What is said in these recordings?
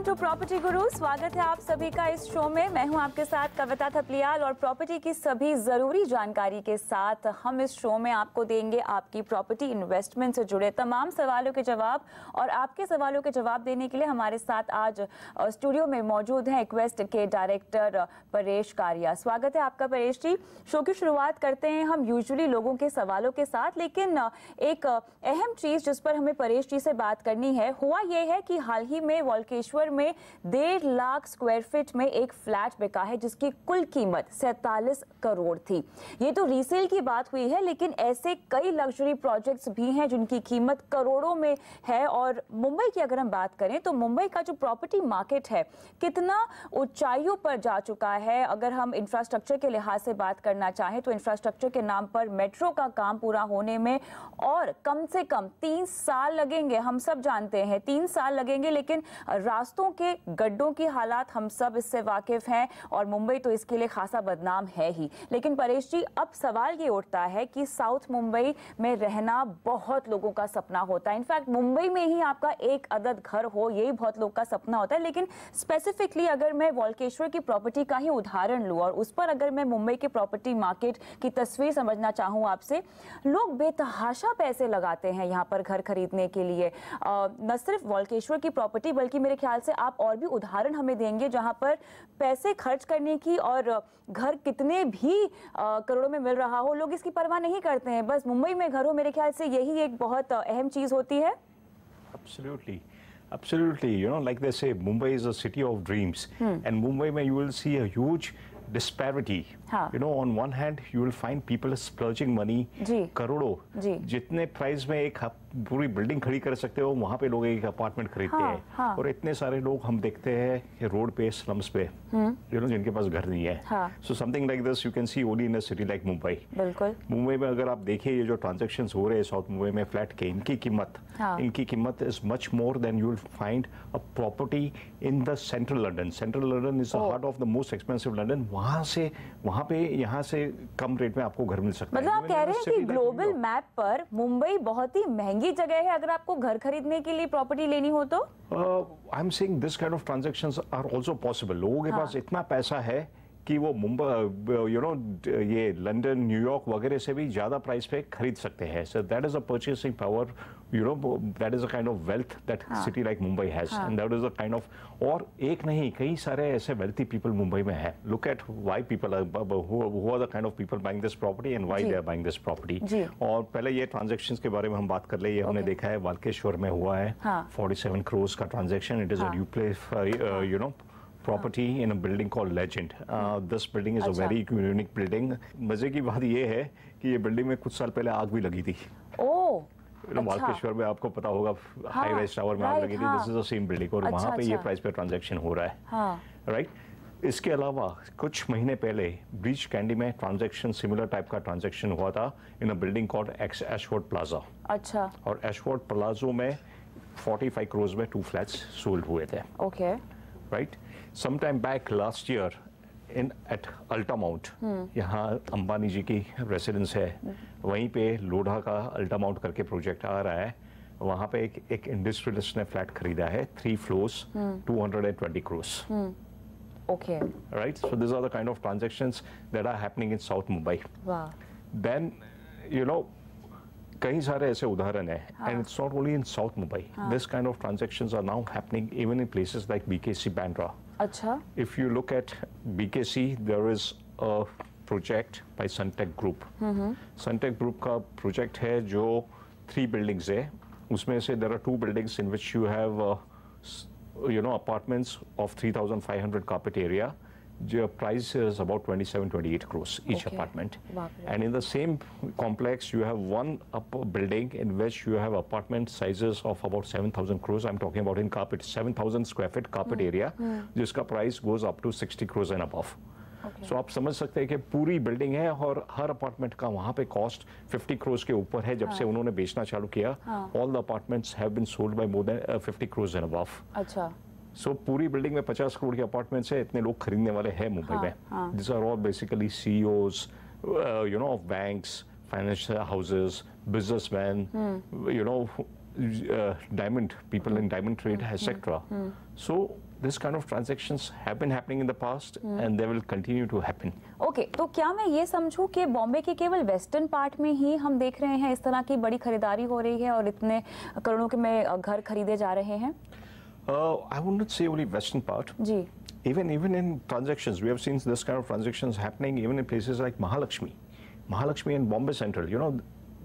Welcome to property गुरु स्वागत है आप सभी का इस शो में। मैं हूँ आपके साथ कविता थपलियाल और प्रॉपर्टी की सभी ज़रूरी जानकारी के साथ हम इस शो में आपको देंगे आपकी प्रॉपर्टी इन्वेस्टमेंट से जुड़े तमाम सवालों के जवाब और आपके सवालों के जवाब देने के लिए हमारे साथ आज स्टूडियो में मौजूद हैं इक्वेस्ट के डायरेक्टर परेश कारिया। स्वागत है आपका परेश जी। शो की शुरुआत करते हैं हम यूजली लोगों के सवालों के साथ, लेकिन एक अहम चीज़ जिस पर हमें परेश जी से बात करनी है, हुआ ये है कि हाल ही में वॉल्केश्वर में डेढ़ लाख स्क्वायर फीट में एक फ्लैट बिका है, जिसकी कुल कीमत सैतालीस करोड़ थी। ये तो रीसेल की बात हुई है, लेकिन ऐसे कई लग्जरी प्रोजेक्ट्स भी हैं जिनकी कीमत करोड़ों में है। और मुंबई की अगर हम बात करें तो मुंबई का जो प्रॉपर्टी मार्केट है, कितना ऊंचाइयों पर जा चुका है। अगर हम इंफ्रास्ट्रक्चर के लिहाज से बात करना चाहें तो इंफ्रास्ट्रक्चर के नाम पर मेट्रो का काम पूरा होने में और कम से कम तीन साल लगेंगे। हम सब जानते हैं, तीन साल लगेंगे, लेकिन रास्तों के गड्ढों की हालात हम सब इससे वाकिफ हैं और मुंबई तो इसके लिए खासा बदनाम है ही। लेकिन परेश जी, अब सवाल ये उठता है कि साउथ मुंबई में रहना बहुत लोगों का सपना होता है। इनफैक्ट मुंबई में ही आपका एक अदद घर हो, यही बहुत लोग का सपना होता है। लेकिन स्पेसिफिकली अगर मैं वॉल्केश्वर की प्रॉपर्टी का ही उदाहरण लूँ और उस पर अगर मैं मुंबई के प्रॉपर्टी मार्केट की तस्वीर समझना चाहूँ आपसे, लोग बेतहाशा पैसे लगाते हैं यहाँ पर घर खरीदने के लिए। न सिर्फ़ वॉल्केश्वर की प्रॉपर्टी बल्कि मेरे ख्याल से आप और भी उदाहरण हमें देंगे जहाँ पर पैसे खर्च करने की और घर कितने भी करोड़ों में मिल रहा हो लोग इसकी परवाह नहीं करते हैं बस मुंबई में घर हो मेरे ख्याल से यही एक बहुत अहम चीज़ होती है Absolutely. Absolutely. You know, like they say, Mumbai is a city of dreams. Hmm. And Mumbai, mein, you will see a huge disparity. हाँ. You know, on one hand, you will find people splurging money, जी. करोड़ों जी. जितने में एक हप- पूरी building खड़ी कर सकते हो वहाँ पे लोग एक अपार्टमेंट खरीदते हाँ, हैं। हाँ. और इतने सारे लोग हम देखते हैं रोड पे स्लम्स पे यू नो जिनके पास घर नहीं है. So something like this you can see only in a city like Mumbai बिल्कुल। मुंबई में अगर आप देखिए ये जो ट्रांजेक्शन हो रहे हैं साउथ मुंबई में फ्लैट के इनकी कीमत हाँ। इनकी कीमत is much more than you will find a property in the central London central London is the. Heart of the most expensive London वहाँ से वहाँ पे यहाँ से कम रेट में आपको घर मिल सकता मतलब है आप कह रहे हैं कि ग्लोबल मैप पर मुंबई बहुत ही महँगी जगह है अगर आपको घर खरीदने के लिए प्रॉपर्टी लेनी हो तो I am seeing this kind of transaction are also possible लोगों के हाँ। पास इतना पैसा है कि वो मुंबई यू नो ये लंदन न्यूयॉर्क वगैरह से भी ज़्यादा प्राइस पे खरीद सकते हैं so that is a purchasing power you know that is a kind of wealth that city like Mumbai has. And that is a kind of और एक नहीं कई सारे ऐसे वेल्थी पीपल मुंबई में है look at why people who are the kind of people buying this property and why ji. They are buying this property और पहले ये ट्रांजेक्शन के बारे में हम बात कर ले ये हमने देखा है वालकेश्वर में हुआ है हाँ। 47 crores का ट्रांजेक्शन इट इज़ हाँ. a duplex, uh, uh, a building called Legend. Uh, this building is a अच्छा। very unique building. मज़े की बात ये है कि ये बिल्डिंग में कुछ साल पहले आग भी लगी थी ओ You know, अच्छा। में आपको पता होगा हाँ, हाई राइज टावर में आग लगी थी हाँ। This is the same building और अच्छा, वहाँ पे ये अच्छा। प्राइस पे ट्रांजैक्शन हो रहा है हाँ राइट इसके अलावा कुछ महीने पहले ब्रीच कैंडी में ट्रांजैक्शन सिमिलर टाइप का ट्रांजैक्शन हुआ था in a building called X Ashford Plaza अच्छा और एशवर्ड प्लाजो में 45 crores में टू फ्लैट्स सोल्ड हुए थे okay right right? Sometime back last year in at Altamount, यहाँ अंबानी जी की रेसिडेंस है वहीं पे लोढ़ा का अल्टामाउंट करके प्रोजेक्ट आ रहा है। वहाँ पे एक एक इंडस्ट्रियलिस्ट ने फ्लैट खरीदा है three floors two hundred and twenty crores okay right so this are the kind of transactions that are happening in south Mumbai then you know कई सारे ऐसे उदाहरण है and it's not only in south Mumbai this kind of transactions are now happening even in places like BKC Bandra अच्छा। If you look at BKC there is a project by Sunteck group Sunteck group का project है जो three buildings है। उसमें से there are two buildings in which you have you know apartments of 3500 carpet area The price is about 27, 28 crores each Okay. apartment. And in the same complex, you have one upper building in which you have apartment sizes of about 7,000 crores. I'm talking about in carpet, 7,000 square feet carpet mm. area, जिसका price goes up to 60 crores and above. So आप समझ सकते हैं कि पूरी building है और हर apartment का वहाँ पे कॉस्ट 50 क्रोज के ऊपर है जब हाँ. से उन्होंने बेचना चालू किया all the apartments have been sold by more than 50 crores and above अच्छा सो so, पूरी बिल्डिंग में 50 करोड़ के अपार्टमेंट्स है इतने लोग खरीदने वाले हैं मुंबई हाँ, में। This are all basically CEOs you know of banks financial houses businessman you know diamond people in diamond trade etcetera so this kind of transactions have been happening in the past and they will continue to happen. Okay तो क्या मैं ये समझूं कि बॉम्बे के केवल western part में ही हम देख रहे हैं इस तरह की बड़ी खरीदारी हो रही है और इतने करोड़ों के में घर खरीदे जा रहे हैं? Uh, I would not say only western part. Ji Even even in transactions, we have seen this kind of transactions happening even in places like Mahalakshmi, Mahalakshmi and Bombay Central. You know,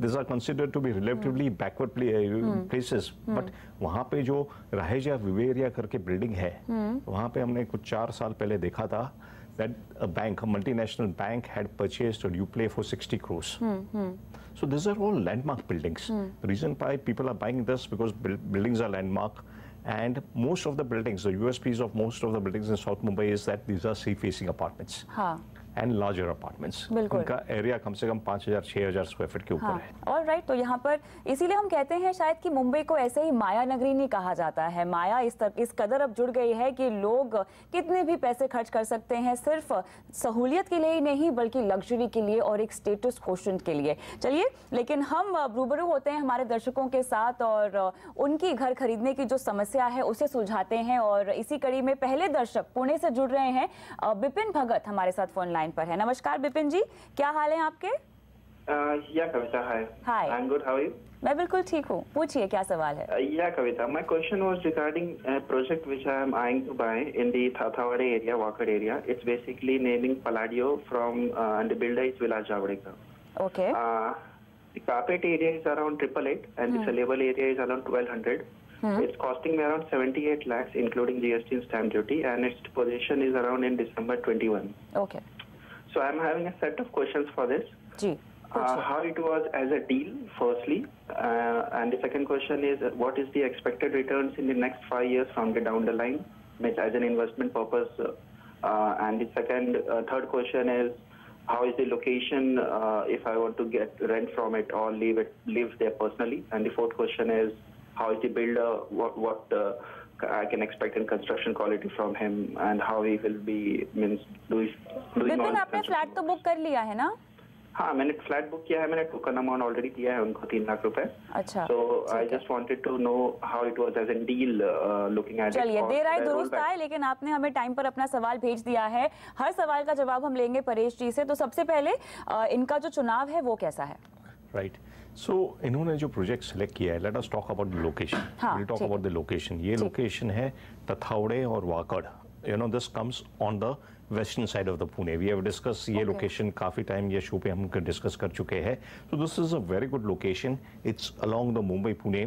these are considered to be relatively backward pla- uh, places. But वहाँ पे जो राहेज या विवेरिया करके building है वहाँ पे हमने कुछ चार साल पहले देखा था that a bank, a multinational bank, had purchased a Uplay for 60 crores. So these are all landmark buildings. The reason why people are buying this because buil- buildings are landmark, and most of the buildings, the USPs of most of the buildings in South Mumbai is that these are sea-facing apartments. हाँ larger apartments. बिल्कुल। उनका area कम से कम 5000 6000 square feet के ऊपर हाँ है और राइट तो यहाँ पर इसीलिए हम कहते हैं शायद कि मुंबई को ऐसे ही माया नगरी नहीं कहा जाता है माया इस तर, इस कदर अब जुड़ गई है कि लोग कितने भी पैसे खर्च कर सकते हैं सिर्फ़ सहूलियत के लिए ही नहीं बल्कि लग्जरी के लिए और एक स्टेटस क्वेश्चन के लिए चलिए लेकिन हम रूबरू होते हैं हमारे दर्शकों के साथ और उनकी घर खरीदने की जो समस्या है उसे सुलझाते हैं और इसी कड़ी में पहले दर्शक पुणे से जुड़ रहे हैं बिपिन भगत हमारे साथ फ़ोन लाइन लाइन पर है। नमस्कार बिपिन जी क्या हाल है आपके? मैं बिल्कुल ठीक हूँ। पूछिए क्या सवाल है? या Kavita my question was regarding project which I am eyeing to buy in the Tathawade area Wakad area it's basically naming Palladio from and builder is Vilas Javdekar okay carpet area is around triple eight and saleable area is around twelve It's costing me around 78 lakhs, including GST and stamp duty, and its position is around in December 21. Okay. So I'm having a set of questions for this. जी Uh, how it was as a deal, firstly, uh, and the second question is uh, what is the expected returns in the next five years from the down the line, as an investment purpose, uh, uh, and the second, uh, third question is how is the location uh, if I want to get rent from it or live it live there personally, and the fourth question is how is the builder, what what uh, I can expect in construction quality from him, and how he will be means doing Vipin आपने flat तो book कर लिया है ना? हाँ मैंने flat book किया है मैंने टोकन अमाउंट ऑलरेडी दिया है उनको तीन लाख रुपए। अच्छा सो आई है। Just wanted to know how it was as an deal looking at चलिए देर आए दुरुस्त आए लेकिन आपने हमें टाइम पर अपना सवाल भेज दिया है। हर सवाल का जवाब हम लेंगे परेश जी से। तो सबसे पहले इनका जो चुनाव है वो कैसा है? राइट सो इन्होंने जो प्रोजेक्ट सेलेक्ट किया है let us talk about the location will talk about the location ये लोकेशन है तथावड़े और Wakad. You know this comes on the western side of the Pune we have discuss ये Okay. Location काफ़ी time ये show पे हम discuss कर चुके हैं. So this is a very good location it's along the Mumbai Pune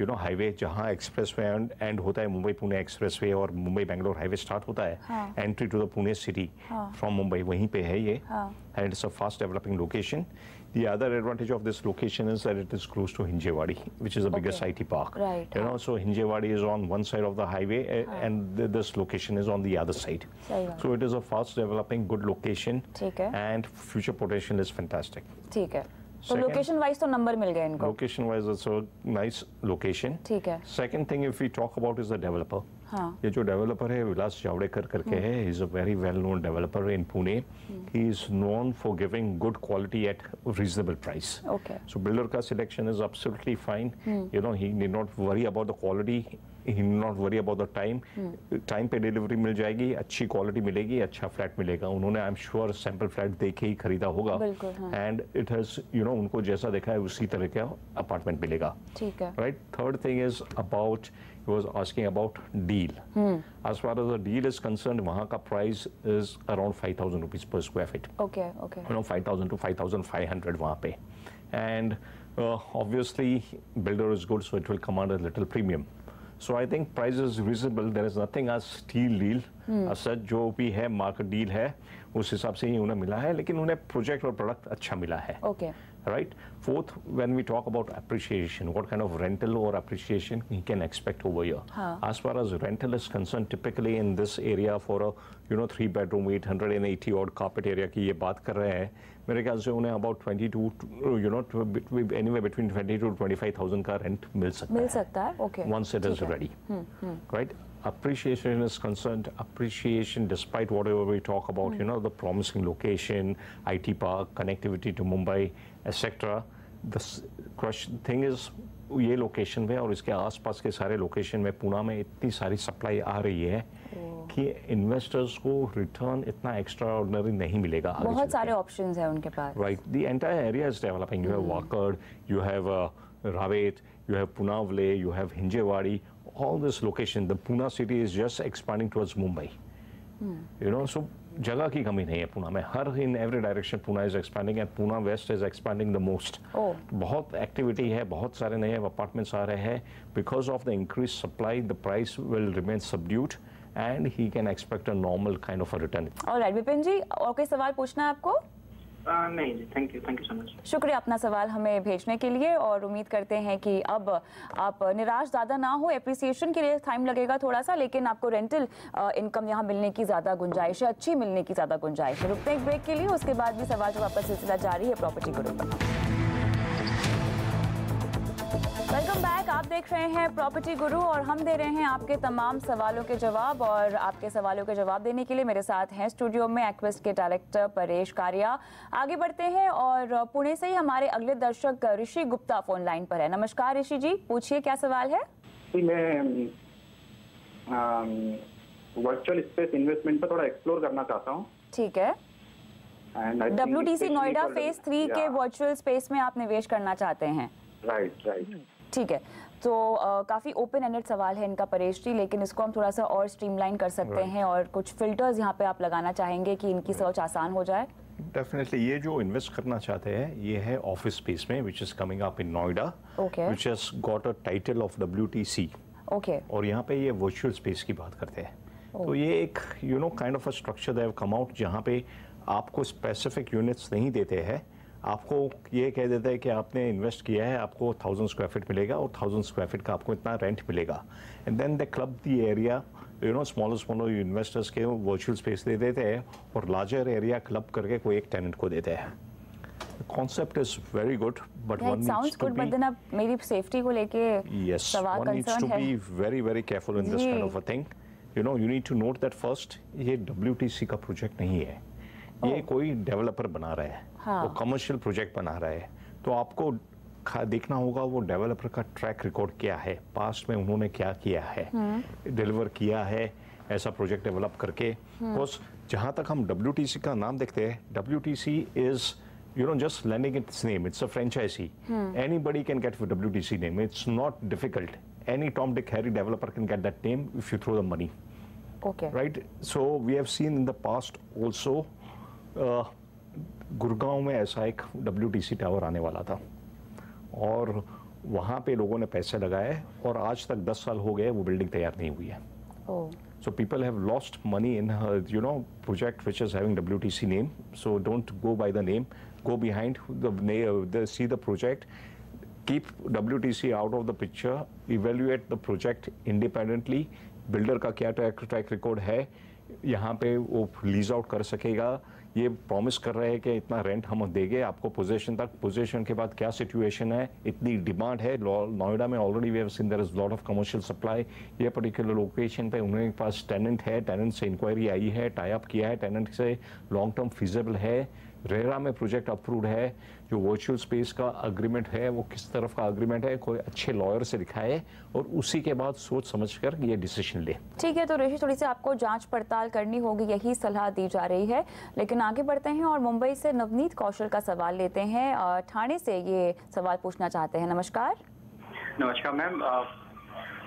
you know highway जहाँ expressway end होता है मुंबई पुणे एक्सप्रेस वे और मुंबई बेंगलोर हाईवे स्टार्ट होता है। Entry to the Pune city. From Mumbai वहीं पे है ये. And it's a fast developing location. The other advantage of this location is that it is close to Hinjewadi, which is the biggest Okay. IT park. Right, You हाँ. know, so Hinjewadi is on one side of the highway, uh, and th- this location is on the other side. सही बात। So it is a fast developing, good location, ठीक है and future potential is fantastic. ठीक है तो Second- location wise तो number मिल गए इनको Location-wise, it's a nice location. ठीक है Second thing, if we talk about, is the developer. हाँ। ये जो डेवलपर है विलास जावड़ेकर करके है is a very well known developer in Pune he is known for giving good quality at reasonable price okay So builder का selection is absolutely fine. You know, he need not worry about the quality. He need not worry about the time. Time पे delivery मिल जाएगी अच्छी quality मिलेगी अच्छा flat मिलेगा। उन्होंने I am sure sample flat देखे ही खरीदा होगा। हाँ। And it has you know उनको जैसा देखा है उसी तरह का अपार्टमेंट मिलेगा। ठीक है। Right? Third thing is about he was asking about deal Hmm. as far as the deal is concerned wahan ka price is around 5000 rupees per square feet okay okay you know 5000 to 5500 wahan pe and uh, obviously builder is good so it will command a little premium so i think price is reasonable there is nothing as steal deal as such जो भी है market deal है उस हिसाब से ही उन्हें मिला है लेकिन उन्हें प्रोजेक्ट और प्रोडक्ट अच्छा मिला है okay right? Fourth, when we talk about appreciation, what kind of rental or appreciation he can expect over here. हाँ. As far as rental is concerned, typically in this area for a you know three bedroom 880 odd carpet area की ये बात कर रहे हैं मेरे ख्याल से उन्हें about 22 to, you know to, between- anywhere between 22 to 25,000 का rent मिल सकता मिल है सकता है ओके once it is ठीक है। ready. Right? Appreciation is concerned, appreciation despite whatever we talk about, you know, the promising location, IT park, connectivity to Mumbai, etcetera question thing is ये location में और इसके आसपास के सारे लोकेशन में पूना में इतनी सारी सप्लाई आ रही है कि इन्वेस्टर्स को रिटर्न इतना एक्स्ट्रा ऑर्डनरी नहीं मिलेगा बहुत सारे ऑप्शन है उनके पास। Right the entire area is developing you have Wakad you have Ravet you have Punawale you have Hinjewadi all this location the Poona city is just expanding towards Mumbai you know so जगह की कमी नहीं है पुणे में। हर in every direction Pune is expanding and Pune west is expanding the most. बहुत activity है बहुत सारे नए अपार्टमेंट्स आ रहे हैं। Because of the increase supply the price will remain subdued and he can expect a normal kind of a return और विपिन जी और कोई सवाल पूछना है आपको? Uh, नहीं थैंक यू थैंक यू शुक्रिया अपना सवाल हमें भेजने के लिए और उम्मीद करते हैं कि अब आप निराश ज़्यादा ना हो एप्रिसिएशन के लिए टाइम लगेगा थोड़ा सा लेकिन आपको रेंटल इनकम यहाँ मिलने की ज़्यादा गुंजाइश है अच्छी मिलने की ज़्यादा गुंजाइश है। रुकते हैं एक ब्रेक के लिए उसके बाद भी सवाल जवाब का सिलसिला जारी है प्रॉपर्टी को का वेलकम बैक। आप देख रहे हैं प्रॉपर्टी गुरु और हम दे रहे हैं आपके तमाम सवालों के जवाब और आपके सवालों के जवाब देने के लिए मेरे साथ हैं स्टूडियो में एक्वेस्ट के डायरेक्टर परेश कारिया। आगे बढ़ते हैं और पुणे से ही हमारे अगले दर्शक ऋषि गुप्ता फ़ोन लाइन पर है। नमस्कार ऋषि जी पूछिए क्या सवाल है? मैं वर्चुअल स्पेस इन्वेस्टमेंट पर थोड़ा एक्सप्लोर करना चाहता हूँ। ठीक है। डब्ल्यू नोएडा फ़ेज़ थ्री के वर्चुअल स्पेस में आप निवेश करना चाहते हैं। राइट राइट ठीक है। तो काफ़ी ओपन एंडेड सवाल है इनका परेश जी लेकिन इसको हम थोड़ा सा और स्ट्रीमलाइन कर सकते Right. हैं और कुछ फिल्टर्स यहाँ पे आप लगाना चाहेंगे कि इनकी सर्च आसान हो जाए। डेफिनेटली ये जो इन्वेस्ट करना चाहते हैं ये है ऑफ़िस स्पेस में which is coming up in Noida. Which has got a title of W okay और यहाँ पे ये वर्चुअल स्पेस की बात करते हैं। तो ये एक you know kind of a structure they've come out जहाँ पे आपको स्पेसिफिक यूनिट्स नहीं देते हैं। आपको ये कह देता है कि आपने इन्वेस्ट किया है आपको थाउज़ेंड स्क्वायर फीट मिलेगा और थाउज़ेंड स्क्वायर फीट का आपको इतना रेंट मिलेगा। And then they club the area you know smaller smaller investors के वर्चुअल स्पेस दे देते हैं और लार्जर एरिया क्लब करके कोई एक टेनेंट को देते हैं। Concept is very good but one it sounds good but then अब मेरी सेफ्टी को लेके one needs to कंसर्न है। be very, very careful in this जी। kind of a thing. You know, you need to note ये WTC का project नहीं है। ये कोई डेवलपर बना रहा है। हाँ। वो कमर्शियल प्रोजेक्ट बना रहा है तो आपको देखना होगा वो डेवलपर का ट्रैक रिकॉर्ड क्या है पास्ट में उन्होंने क्या किया है डिलीवर किया है ऐसा प्रोजेक्ट डेवलप करके बिकॉज़ जहाँ तक हम WTC का नाम देखते हैं WTC is you know just lending its name it's a franchisee hmm. anybody can get the wtc name it's not difficult any tom dick harry developer can get that name if you throw the money okay right so we have seen in the past also uh, Gurgaon में ऐसा एक WTC tower आने वाला था। और वहाँ पे लोगों ने पैसे लगाए और आज तक दस साल हो गए वो बिल्डिंग तैयार नहीं हुई है। So people have lost money in you know project which is having W T C name so don't go by the name go behind the see the project keep W T C out of the picture evaluate the project independently builder का क्या track track record है? यहाँ पे वो lease out कर सकेगा। ये promise कर रहे हैं कि इतना रेंट हम देंगे, आपको पोजीशन तक। पोजीशन के बाद क्या सिचुएशन है? इतनी डिमांड है। नोएडा में already we have is lot of commercial supply ये पर्टिकुलर लोकेशन पे उन्होंने पास टेनेंट है। टेनेंट से इंक्वायरी आई है टाई अप किया है। टेनेंट से लॉन्ग टर्म फिजेबल है। रेरा में प्रोजेक्ट अप्रूव्ड है जो वर्चुअल स्पेस का अग्रीमेंट है वो किस तरफ़ का अग्रीमेंट है कोई अच्छे लॉयर से दिखाए और उसी के बाद सोच समझ कर ये डिसीज़न ले। ठीक है तो ऋषि थोड़ी सी आपको जाँच पड़ताल करनी होगी यही सलाह दी जा रही है। लेकिन आगे बढ़ते हैं और मुंबई से नवनीत कौशल का सवाल लेते हैं। ठाणे से ये सवाल पूछना चाहते हैं। नमस्कार। नमस्कार मैम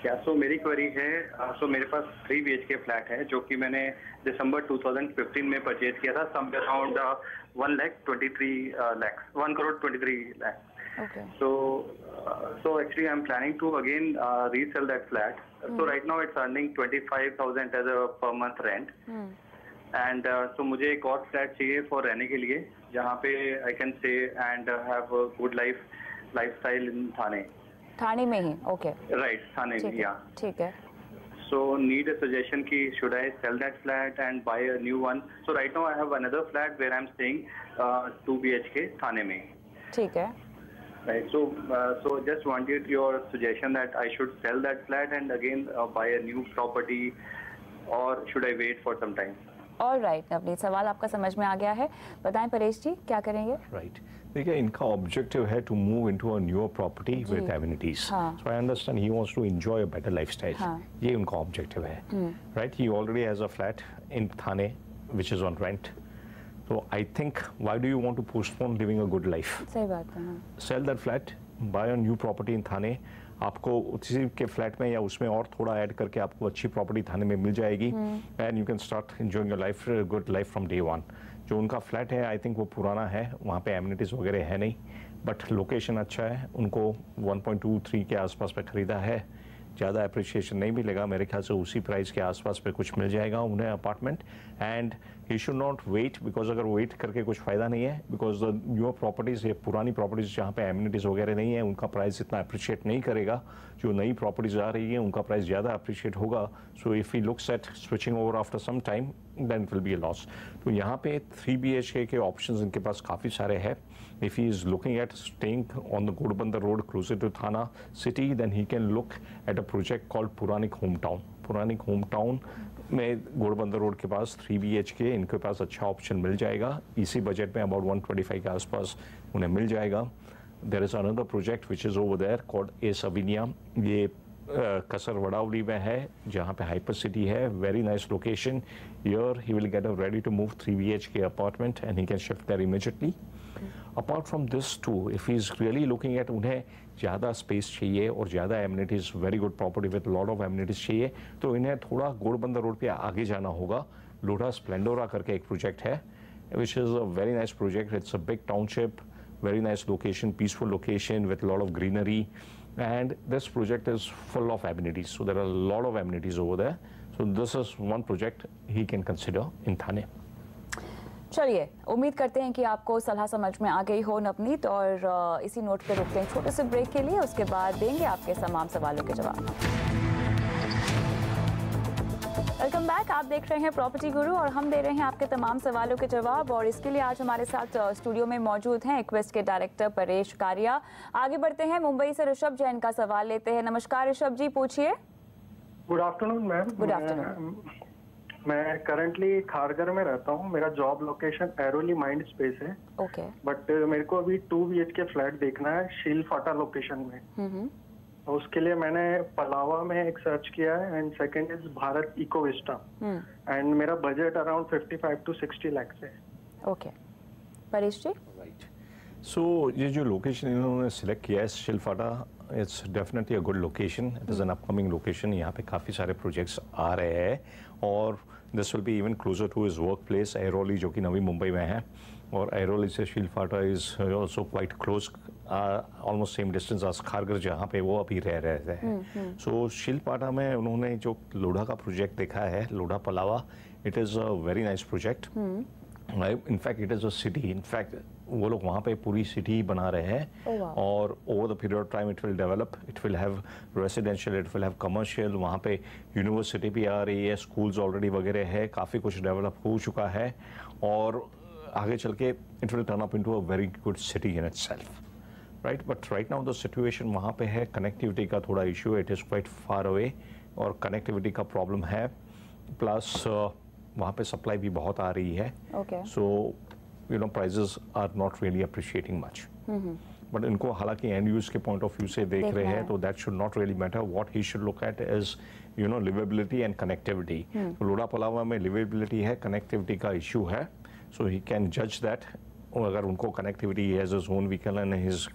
क्या सो मेरी क्वेरी है अ, सो मेरे पास थ्री बी के फ्लैट है जो कि मैंने दिसंबर 2015 में परचेज किया था some around one lakh twenty three lakhs one crore twenty three lakhs so so actually I am planning to again resale that flat so right now it's earning twenty thousand as a per month rent. And uh, so मुझे एक और flat चाहिए for रहने के लिए जहाँ पे I can stay and have good life lifestyle in Thane. Thane में ही ओके राइट थाने में है या ठीक है So need a suggestion ki should I sell that flat and buy a new one? So right now I have another flat where I'm staying uh, 2 BHK Thane mein. ठीक है Right. So, uh, so just wanted your suggestion that I should sell that flat and again uh, buy a new property, or should I wait for some time? और right Navneet सवाल आपका समझ में आ गया है। बताएँ परेश जी क्या करेंगे? राइट देखिए इनका ऑब्जेक्टिव है to move into a newer property with amenities. So I understand he wants to enjoy a better lifestyle. ये उनका ऑब्जेक्टिव है। Right he already has a flat in Thane which is on rent so i think why do you want to postpone living a good life? सही बात है sell that flat buy a new property in थाने आपको उसी के flat में या उसमें और थोड़ा ऐड करके आपको अच्छी प्रॉपर्टी थाने में मिल जाएगी। And you can start enjoying your life good life from day one जो उनका फ्लैट है आई थिंक वो पुराना है वहाँ पे एमिनिटीज़ वगैरह है नहीं। बट लोकेशन अच्छा है उनको 1.23 के आसपास पे ख़रीदा है। ज़्यादा अप्रिशिएशन नहीं मिलेगा मेरे ख्याल से उसी प्राइस के आसपास पे कुछ मिल जाएगा उन्हें apartment and he should not wait because अगर वेट करके कुछ फ़ायदा नहीं है बिकॉज़ द न्यू प्रॉपर्टीज़ ये पुरानी प्रॉपर्टीज़ जहाँ पे एम्यूनिटीज़ वगैरह नहीं है, उनका प्राइस इतना अप्रिशिएट नहीं करेगा। जो नई प्रॉपर्टीज़ आ रही है, उनका प्राइस ज़्यादा अप्रिशिएट होगा। So if he looks at switching over after some time then will be a loss तो यहाँ पे थ्री बी के ऑप्शन इनके पास काफ़ी सारे हैं। If he is looking at staying on the Godbandar road closer to Thana city, then he can look at a project called Puranik Hometown. Puranik Hometown में Ghodbunder road के पास थ्री बी एच के इनके पास अच्छा option मिल जाएगा। इसी budget में about 125 के आसपास उन्हें मिल जाएगा। There is another project which is over there called a सविनिया ये uh, कसर वड़ावली में है जहाँ पे हाइपर सिटी है। Very nice location year he will get a ready to move three B H K apartment and he can shift there immediately apart from this too if is really looking at उन्हें ज़्यादा space चाहिए और ज़्यादा amenities very good property with lot of amenities चाहिए तो इन्हें थोड़ा Ghodbunder road पर आगे जाना होगा। लोढ़ा स्प्लेंडोरा करके एक प्रोजेक्ट है which is a very nice project it's a big township very nice location peaceful location with lot of greenery and this project is full of amenities so there are lot of amenities over there so this is one project he can consider in Thane चलिए उम्मीद करते हैं कि आपको सलाह समझ में आ गई हो नवनीत और इसी नोट पर रुकते हैं छोटे से ब्रेक के लिए उसके बाद देंगे आपके तमाम सवालों के जवाब। वेलकम बैक आप देख रहे हैं प्रॉपर्टी गुरु और हम दे रहे हैं आपके तमाम सवालों के जवाब और इसके लिए आज हमारे साथ स्टूडियो में मौजूद हैं इक्वेस्ट के डायरेक्टर परेश कारिया। आगे बढ़ते हैं मुंबई से ऋषभ जैन का सवाल लेते हैं। नमस्कार ऋषभ जी पूछिए। गुड आफ्टरनून मैम गुड मैं- मैं करंटली खारगर में रहता हूँ। मेरा job location Airoli Mindspace है। ओके बट मेरे को अभी टू बी के फ्लैट देखना है शील फाटा लोकेशन में। हम्म तो उसके लिए मैंने पलावा में एक सर्च किया है and second is Bharat Eco Vista hmm and मेरा बजट अराउंड 55 टू 60 लैक्स है। Okay Paresh ji Right. So ये जो लोकेशन इन्होंने सिलेक्ट किया है Shilphata it's definitely a good location it is an upcoming location यहाँ पे काफ़ी सारे प्रोजेक्ट्स आ रहे हैं। और this will be even closer to his work place Airoli जो कि नवी मुंबई में है। और एरोली से Shilphata is also quite close almost same distance as Kharghar जहाँ पे वो अभी रह रहे हैं सो शिलपाटा में उन्होंने जो लोढ़ा का प्रोजेक्ट देखा है Lodha Palava it is a very nice project in fact it is a city in fact वो लोग वहाँ पे पूरी सिटी बना रहे हैं। Oh, wow. और over the period of time it will develop it will have residential it will have commercial वहाँ पे यूनिवर्सिटी भी आ रही है। स्कूल्स ऑलरेडी वगैरह है। काफ़ी कुछ डेवलप हो चुका है। और आगे चल के it will turn up into a very good city in itself right but right now the situation वहाँ पे है। कनेक्टिविटी का थोड़ा इशू है। It is quite far away और कनेक्टिविटी का प्रॉब्लम है। प्लस वहाँ पे सप्लाई भी बहुत आ रही है। So you know know are not really really much but इनको हालाँकि एंड यूज़ के पॉइंट ऑफ़ व्यू से देख रहे हैं तो that should not really matter what he should look at is you know liveability and connectivity Lodha Palava में liveability है कनेक्टिविटी का इशू है। सो ही कैन जज दैट अगर उनको connectivity has his own vehicle and his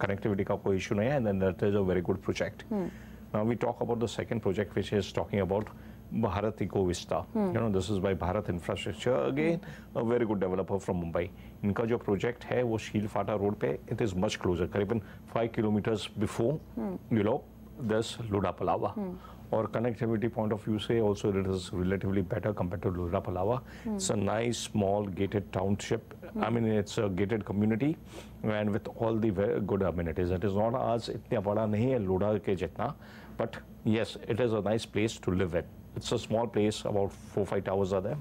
connectivity का कोई issue नहीं है then that is a very good project now we talk about the second project, which is talking about. Bharat Eco Vista. You know, this is by Bharat Infrastructure. Again, a very good developer from Mumbai. इनका जो project है वो शील फाटा road पे it is much closer करीबन five kilometres before you know दस लुडा पलावा और connectivity point of view से also it is relatively better compare to Lodha Palava it's a nice small gated township I mean it's a gated community and with all the good amenities it is not आज इतना बड़ा नहीं है लुडा के जितना but yes, it is a nice place to live in. It's a small place, about four five towers are there,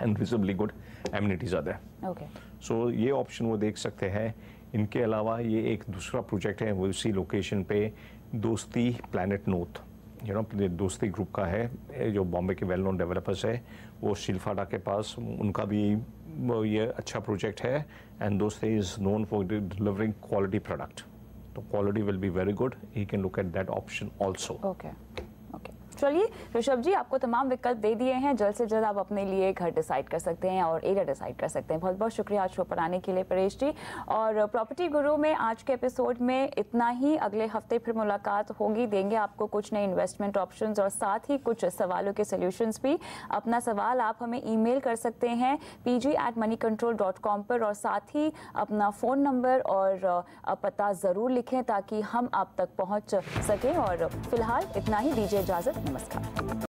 and reasonably good amenities are there. Okay so ये option वो देख सकते हैं। इनके अलावा ये एक दूसरा प्रोजेक्ट है वो इसी लोकेशन पे Dosti planet north you know Dosti group का है। जो बॉम्बे के वेल नोन डेवलपर्स है वो शिल्फाडा के पास उनका भी ये अच्छा प्रोजेक्ट है and Dost is known for delivering quality product तो quality will be very good he can look at that option also okay चलिए, ऋषभ जी, आपको तमाम विकल्प दे दिए हैं। जल्द से जल्द आप अपने लिए घर डिसाइड कर सकते हैं और एरिया डिसाइड कर सकते हैं। बहुत बहुत शुक्रिया आज शो पर आने के लिए, परेश जी। और प्रॉपर्टी गुरु में आज के एपिसोड में इतना ही। अगले हफ़्ते फिर मुलाकात होगी। देंगे आपको कुछ नए इन्वेस्टमेंट ऑप्शन और साथ ही कुछ सवालों के सोल्यूशंस भी। अपना सवाल आप हमें ईमेल कर सकते हैं पी पर और साथ ही अपना फ़ोन नंबर और पता ज़रूर लिखें ताकि हम आप तक पहुँच सकें। और फ़िलहाल इतना ही। दीजिए इजाज़त। መስካም